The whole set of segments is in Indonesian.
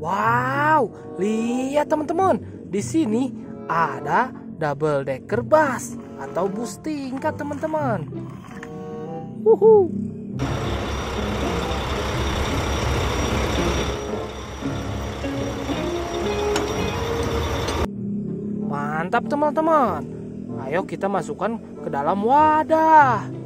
Wow, lihat teman-teman. Di sini ada double decker bus atau bus tingkat teman-teman. Wuhu. Mantap teman-teman. Ayo kita masukkan ke dalam wadah.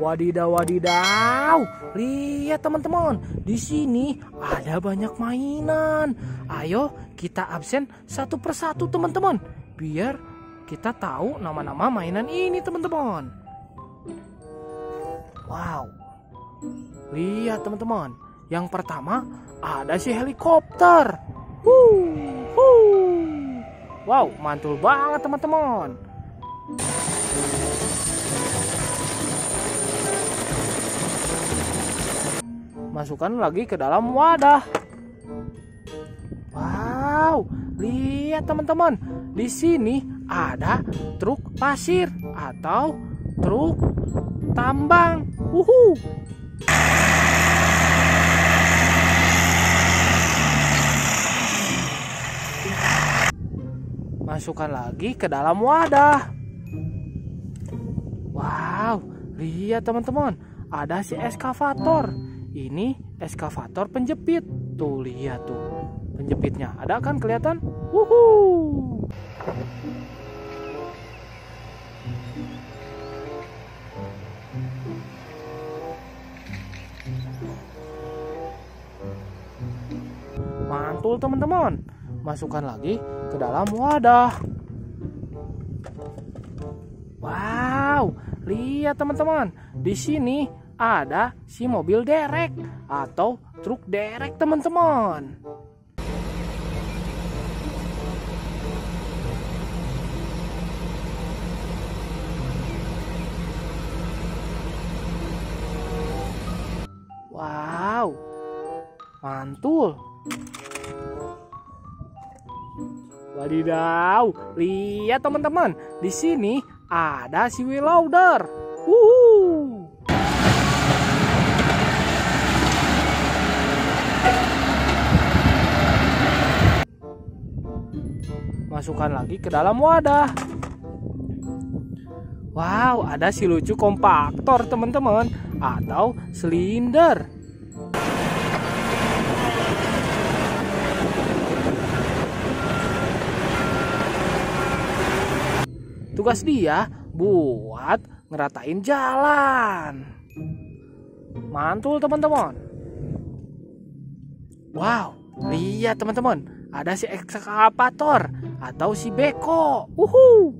Wadidaw, wadidaw. Lihat teman-teman, di sini ada banyak mainan. Ayo kita absen satu persatu teman-teman. Biar kita tahu nama-nama mainan ini teman-teman. Wow. Lihat teman-teman. Yang pertama ada si helikopter. Wuh, wuh. Wow, mantul banget teman-teman. Masukkan lagi ke dalam wadah. Wow, lihat teman-teman. Di sini ada truk pasir atau truk tambang. Wuhu. Masukkan lagi ke dalam wadah. Wow, lihat teman-teman, ada si eskavator. Ini eskavator penjepit. Tuh lihat tuh penjepitnya. Ada kan kelihatan? Wuhu. Mantul teman-teman. Masukkan lagi ke dalam wadah. Wow, lihat teman-teman. Di sini ada si mobil derek atau truk derek teman-teman. Wow, mantul. Wadidaw, lihat teman-teman, di sini ada si wheel loader. Wuhu. Masukkan lagi ke dalam wadah. Wow, ada si lucu kompaktor teman-teman atau silinder. Tugas dia buat ngeratain jalan. Mantul teman-teman. Wow, lihat teman-teman, ada si ekskavator atau si beko. Uhu.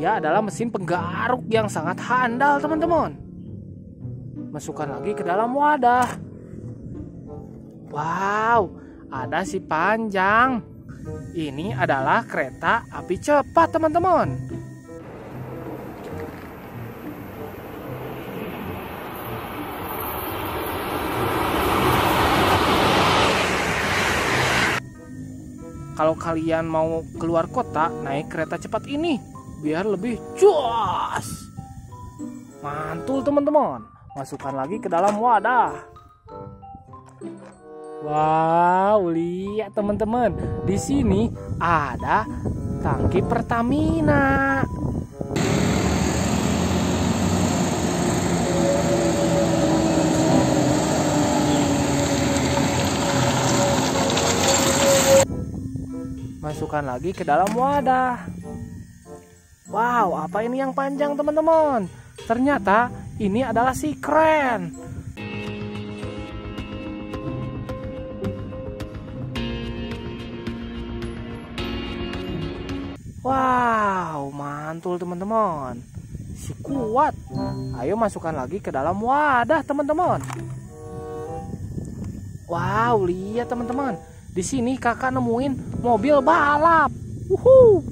Dia adalah mesin penggaruk yang sangat handal, teman-teman. Masukkan lagi ke dalam wadah. Wow, ada si panjang. Ini adalah kereta api cepat, teman-teman. Kalau kalian mau keluar kota, naik kereta cepat ini biar lebih cuas. Mantul teman-teman. Masukkan lagi ke dalam wadah. Wow, lihat teman-teman. Di sini ada tangki Pertamina. Masukkan lagi ke dalam wadah. Wow, apa ini yang panjang teman-teman? Ternyata ini adalah si kren. Wow, mantul teman-teman. Si kuat. Ayo masukkan lagi ke dalam wadah teman-teman. Wow, lihat teman-teman. Di sini kakak nemuin mobil balap. Wuhu.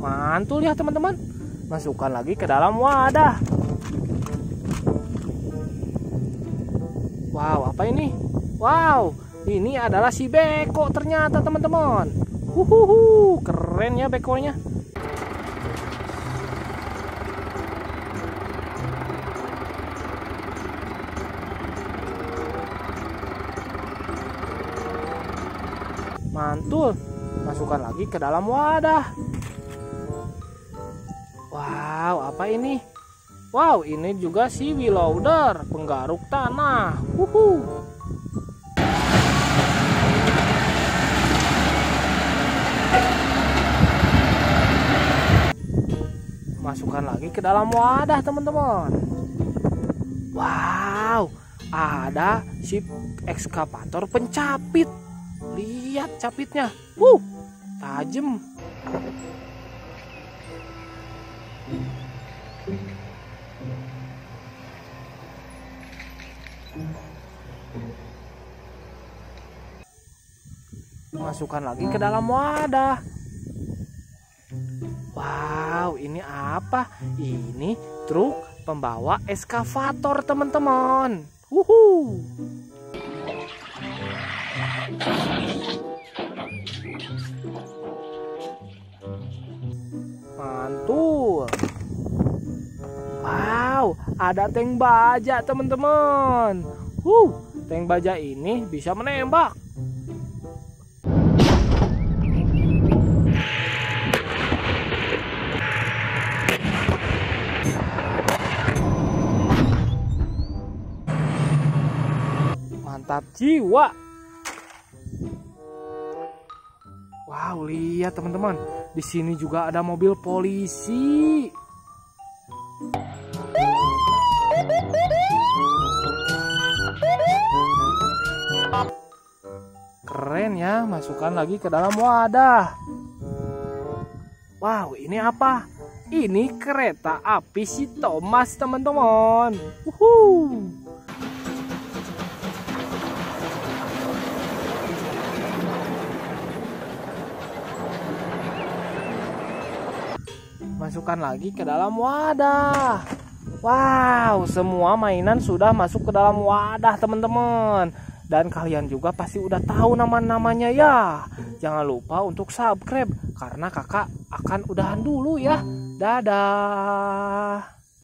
Mantul ya teman-teman. masukkan lagi ke dalam wadah. Wow, apa ini? Wow, ini adalah si beko ternyata teman-teman. Huhuhu, keren ya bekonya. Mantul, masukkan lagi ke dalam wadah. Wow, apa ini? Wow, ini juga si loader, penggaruk tanah. Wuhu. Masukkan lagi ke dalam wadah, teman-teman. Wow, ada si ekskavator pencapit. Lihat capitnya. Wuh, tajam. Masukkan lagi ke dalam wadah. Wow, ini apa? Ini truk pembawa eskavator, teman-teman. Wuhu. Mantul. Wow, ada tank baja, teman-teman. Huh, tank baja ini bisa menembak. Mantap jiwa. Wow, lihat teman-teman. Di sini juga ada mobil polisi. Keren ya, masukkan lagi ke dalam wadah. Wow, ini apa? Ini kereta api si Thomas, teman-teman. Uhuh. Masukkan lagi ke dalam wadah. Wow, semua mainan sudah masuk ke dalam wadah, teman-teman. Dan kalian juga pasti udah tahu nama-namanya ya. Jangan lupa untuk subscribe karena kakak akan udahan dulu ya. Dadah.